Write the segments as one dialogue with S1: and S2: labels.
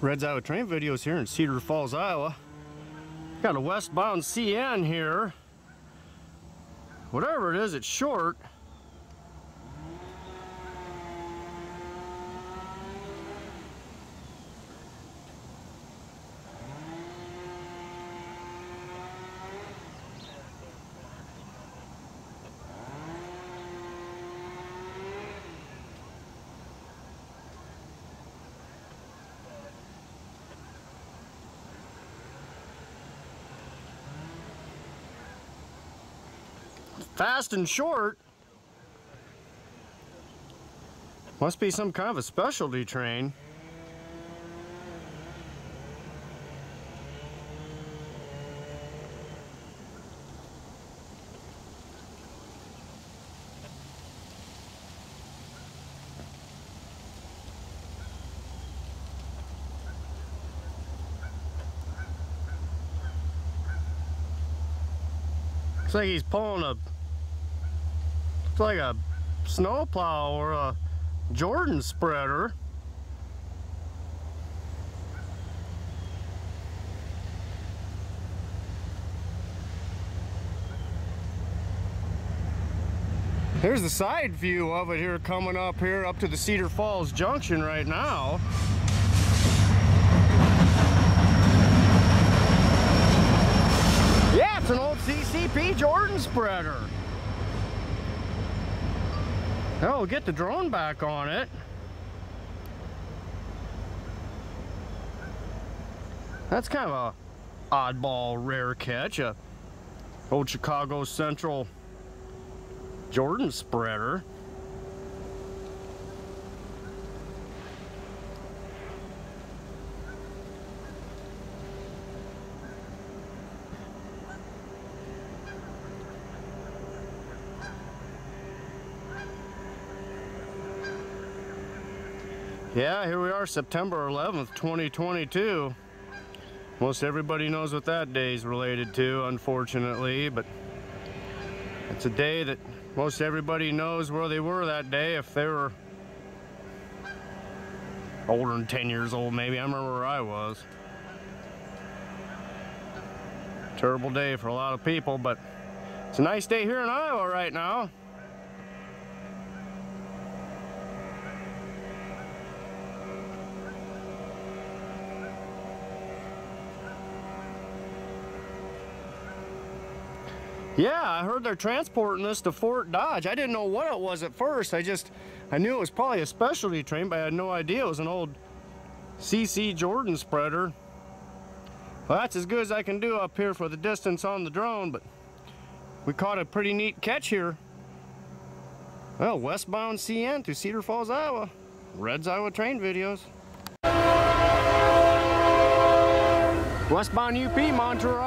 S1: Red's Iowa Train videos here in Cedar Falls, Iowa. Got a westbound CN here. Whatever it is, it's short. Fast and short. Must be some kind of a specialty train. Looks like he's pulling a like a snowplow or a Jordan spreader. Here's the side view of it here coming up here up to the Cedar Falls Junction right now. Yeah, it's an old CCP Jordan spreader. Oh, get the drone back on it. That's kind of a oddball rare catch. A old Chicago Central Jordan spreader. Yeah, here we are, September 11th, 2022. Most everybody knows what that day is related to, unfortunately, but it's a day that most everybody knows where they were that day if they were older than 10 years old, maybe. I remember where I was. Terrible day for a lot of people, but it's a nice day here in Iowa right now. Yeah, I heard they're transporting this to Fort Dodge. I didn't know what it was at first. I just, I knew it was probably a specialty train, but I had no idea it was an old CC Jordan spreader. Well, that's as good as I can do up here for the distance on the drone, but we caught a pretty neat catch here. Well, westbound CN to Cedar Falls, Iowa. Red's Iowa train videos. Westbound UP, Montour,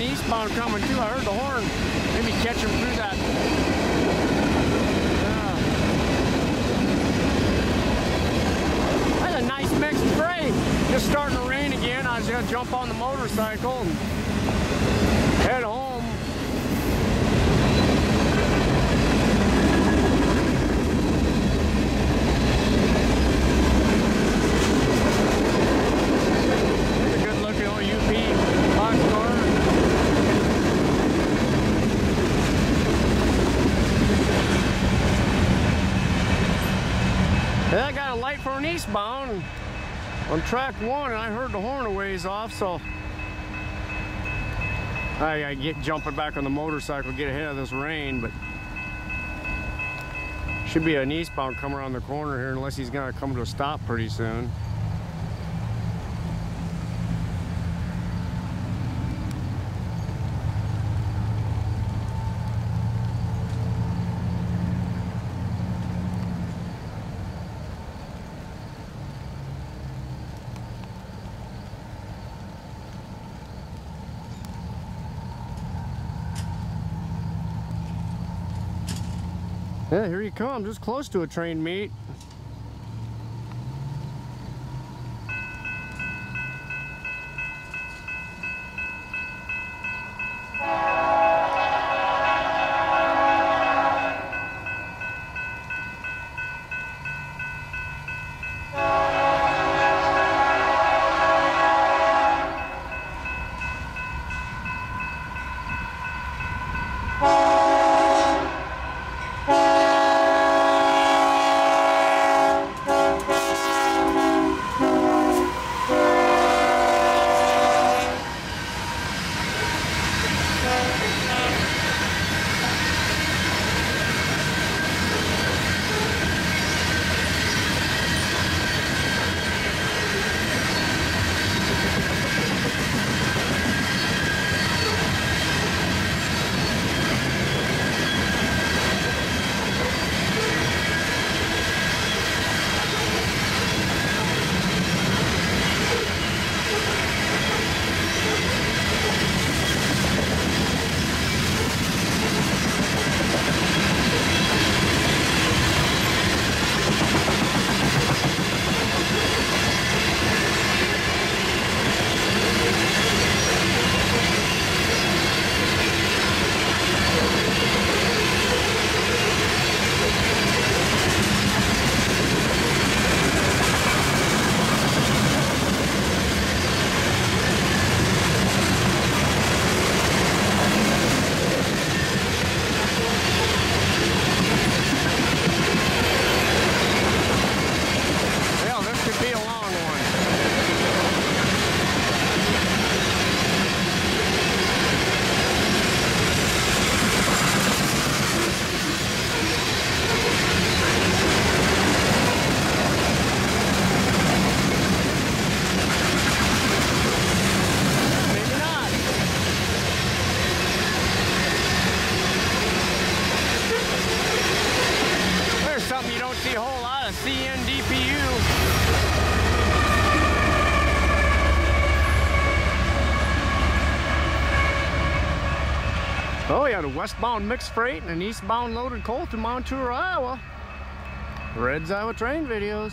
S1: An eastbound coming too. I heard the horn. Maybe catch him through that. Yeah. That's a nice mixed freight. Just starting to rain again. I was gonna jump on the motorcycle and head home. It's a good looking old UP boxcar. And I got a light for an eastbound on track one, and I heard the horn a ways off, so I, I get jumping back on the motorcycle, get ahead of this rain, but should be an eastbound coming around the corner here, unless he's gonna come to a stop pretty soon. Yeah, here you come, just close to a train meet. CNDPU. Oh, yeah, a westbound mixed freight and an eastbound loaded coal to Montour, Iowa. Red's Iowa train videos.